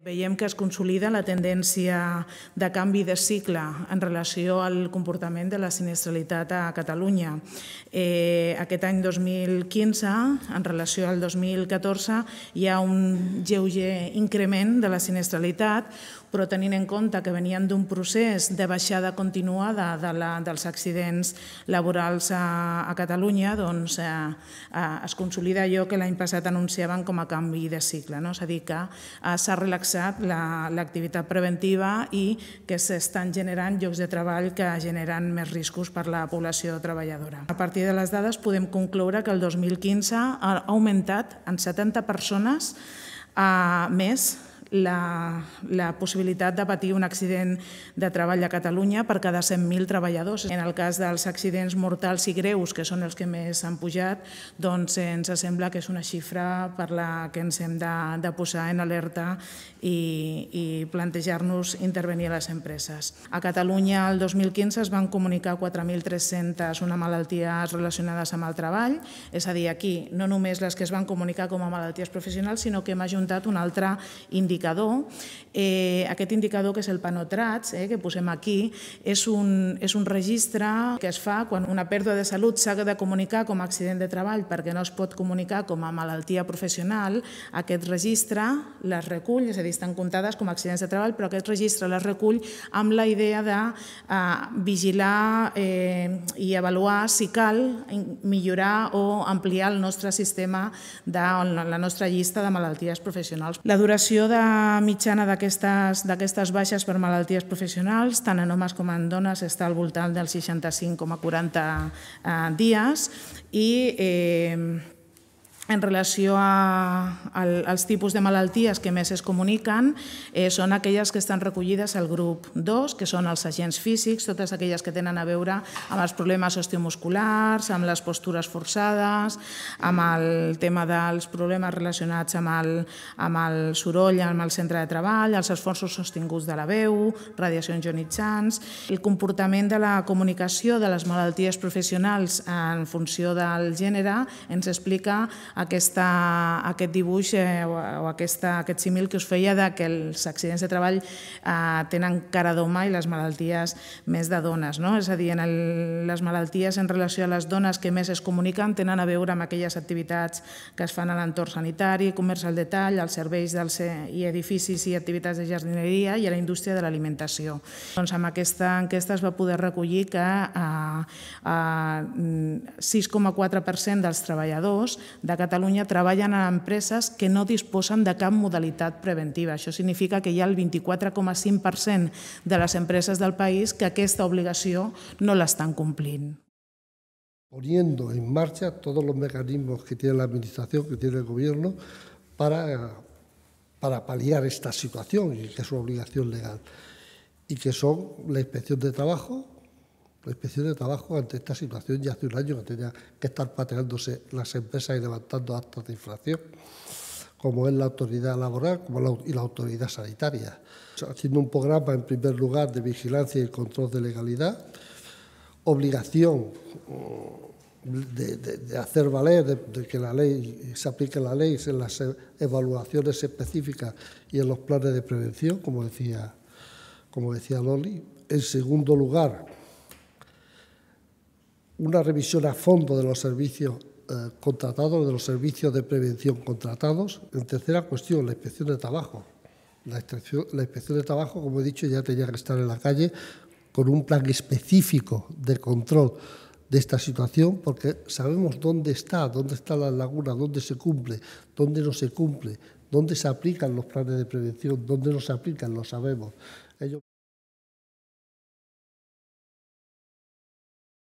Veiem que es consolida la tendència de canvi de cicle en relació al comportament de la sinistralitat a Catalunya. Eh, aquest any 2015, en relació al 2014, hi ha un lleuger increment de la sinistralitat, però tenint en compte que venien d'un procés de baixada continuada de la, dels accidents laborals a, a Catalunya, doncs eh, eh, es consolida allò que l'any passat anunciaven com a canvi de cicle. No? És a dir, que eh, s'ha relaxat l'activitat la, preventiva i que s'estan generant llocs de treball que generen més riscos per la població treballadora. A partir de les dades podem concloure que el 2015 ha augmentat en 70 persones eh, més la, la possibilitat de patir un accident de treball a Catalunya per cada 100.000 treballadors. En el cas dels accidents mortals i greus, que són els que més han pujat, doncs ens sembla que és una xifra per la que ens hem de, de posar en alerta i, i plantejar-nos intervenir a les empreses. A Catalunya el 2015 es van comunicar 4.300 una malalties relacionades amb el treball, és a dir, aquí no només les que es van comunicar com a malalties professionals, sinó que hem ajuntat un altre indicador indicador. Eh, aquest indicador, que és el Panotrats, eh, que posem aquí, és un, és un registre que es fa quan una pèrdua de salut s'ha de comunicar com a accident de treball perquè no es pot comunicar com a malaltia professional. Aquest registre les recull, és a dir, estan comptades com a accidents de treball, però aquest registre les recull amb la idea de eh, vigilar eh, i avaluar si cal millorar o ampliar el nostre sistema de la nostra llista de malalties professionals. La duració de mitjana d'aquestes baixes per malalties professionals, tant en homes com en dones, està al voltant dels 65,40 eh, dies i eh, en relació a, als tipus de malalties que més es comuniquen, eh, són aquelles que estan recollides al grup 2, que són els agents físics, totes aquelles que tenen a veure amb els problemes osteomusculars, amb les postures forçades, amb el tema dels problemes relacionats amb el, amb el soroll, amb el centre de treball, els esforços sostinguts de la veu, radiacions ionitzants, el comportament de la comunicació de les malalties professionals en funció del gènere ens explica aquesta, aquest dibuix eh, o, o aquesta, aquest símil que us feia de que els accidents de treball eh, tenen cara d'home i les malalties més de dones. No? És a dir, en el, les malalties en relació a les dones que més es comuniquen tenen a veure amb aquelles activitats que es fan a l'entorn sanitari, comerç al detall, als serveis dels, i edificis i activitats de jardineria i a la indústria de l'alimentació. Doncs amb aquesta enquesta es va poder recollir que eh, eh, 6,4% dels treballadors de Catalunya treballen en empreses que no disposen de cap modalitat preventiva. Això significa que hi ha el 24,5% de les empreses del país que aquesta obligació no l'estan complint. Poniendo en marcha todos los mecanismos que tiene la Administración, que tiene el Gobierno, para, para paliar esta situación, y que es una obligación legal, y que son la inspección de trabajo, la inspección de trabajo ante esta situación ya hace un año que tenía que estar pateándose las empresas y levantando actos de infracción, como es la autoridad laboral y la autoridad sanitaria. Haciendo un programa, en primer lugar, de vigilancia y control de legalidad, obligación mm, de hacer valer, de, de, que la ley se aplique la ley en las evaluaciones específicas y en los planes de prevención, como decía, como decía Loli. En segundo lugar, una revisión a fondo de los servicios eh, contratados, de los servicios de prevención contratados. En tercera cuestión, la inspección de trabajo. La inspección, la inspección de trabajo, como he dicho, ya tenía que estar en la calle con un plan específico de control de esta situación, porque sabemos dónde está, dónde están las lagunas, dónde se cumple, dónde no se cumple, dónde se aplican los planes de prevención, dónde no se aplican, lo sabemos.